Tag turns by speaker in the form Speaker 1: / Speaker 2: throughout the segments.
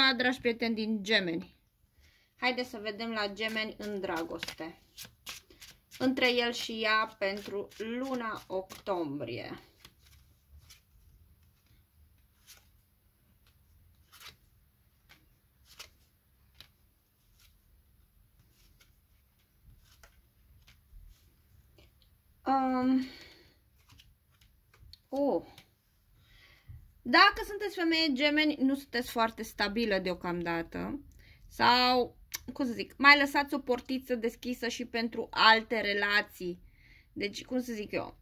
Speaker 1: ziua, dragi prieteni din Gemeni! Haideți să vedem la Gemeni în dragoste. Între el și ea pentru luna octombrie. Um, oh, dacă sunteți femeie gemeni, nu sunteți foarte stabilă deocamdată sau, cum să zic, mai lăsați o portiță deschisă și pentru alte relații. Deci, cum să zic eu,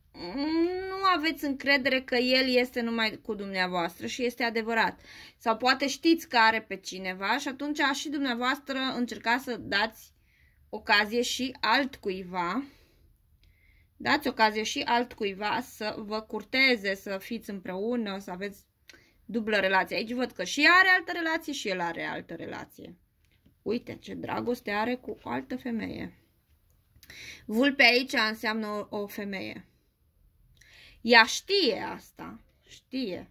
Speaker 1: nu aveți încredere că el este numai cu dumneavoastră și este adevărat. Sau poate știți că are pe cineva și atunci și dumneavoastră încercați să dați ocazie și altcuiva dați ocazie și altcuiva să vă curteze, să fiți împreună, să aveți dublă relație. Aici văd că și are altă relație și el are altă relație. Uite ce dragoste are cu o altă femeie. Vulpe aici înseamnă o, o femeie. Ea știe asta. Știe.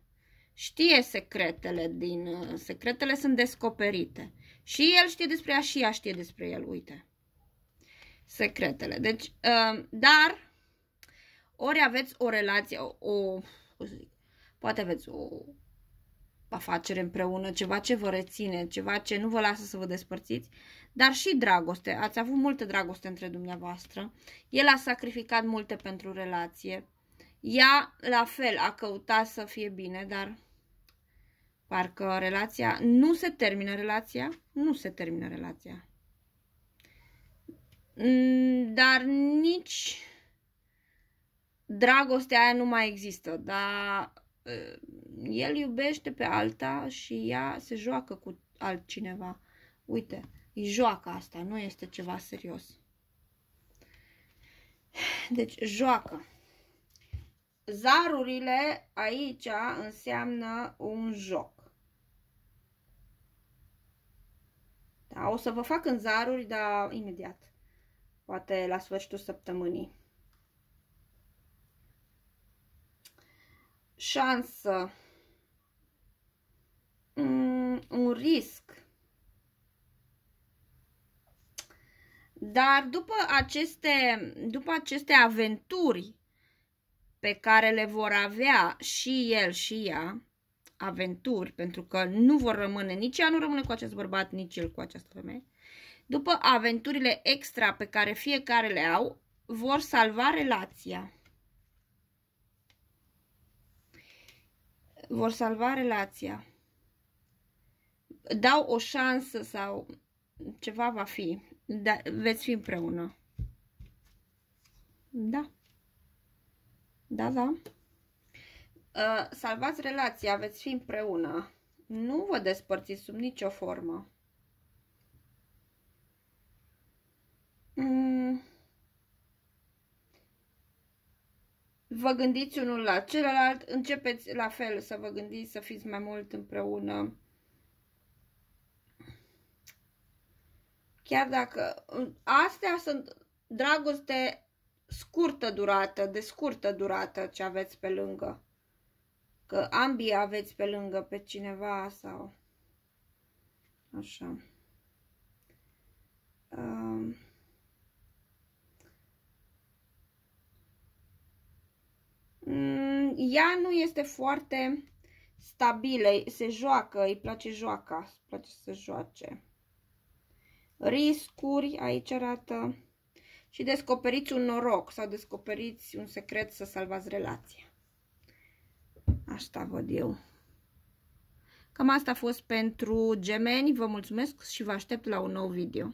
Speaker 1: Știe secretele din... Secretele sunt descoperite. Și el știe despre ea și ea știe despre el. Uite. Secretele. Deci, uh, dar, ori aveți o relație, o, o poate aveți o afacere împreună, ceva ce vă reține, ceva ce nu vă lasă să vă despărțiți, dar și dragoste. Ați avut multă dragoste între dumneavoastră. El a sacrificat multe pentru relație. Ea, la fel, a căutat să fie bine, dar parcă relația... Nu se termină relația. Nu se termină relația. Mm, dar nici dragostea aia nu mai există. Dar el iubește pe alta și ea se joacă cu altcineva. Uite, îi joacă asta, nu este ceva serios. Deci, joacă. Zarurile aici înseamnă un joc. Da, o să vă fac în zaruri, dar imediat. Poate la sfârșitul săptămânii. Șansă, mm, un risc. Dar după aceste, după aceste aventuri pe care le vor avea și el și ea, aventuri, pentru că nu vor rămâne, nici ea nu rămâne cu acest bărbat, nici el cu această femeie, după aventurile extra pe care fiecare le au, vor salva relația. Vor salva relația. Dau o șansă sau ceva va fi. Da, veți fi împreună. Da. Da, da. Uh, salvați relația, veți fi împreună. Nu vă despărțiți sub nicio formă. Vă gândiți unul la celălalt, începeți la fel să vă gândiți, să fiți mai mult împreună. Chiar dacă astea sunt dragoste scurtă durată, de scurtă durată ce aveți pe lângă. Că ambii aveți pe lângă pe cineva sau așa. Um. Mm, ea nu este foarte stabilă, se joacă, îi place joaca, îți place să joace. Riscuri, aici arată, și descoperiți un noroc sau descoperiți un secret să salvați relația. Asta văd eu. Cam asta a fost pentru gemeni, vă mulțumesc și vă aștept la un nou video.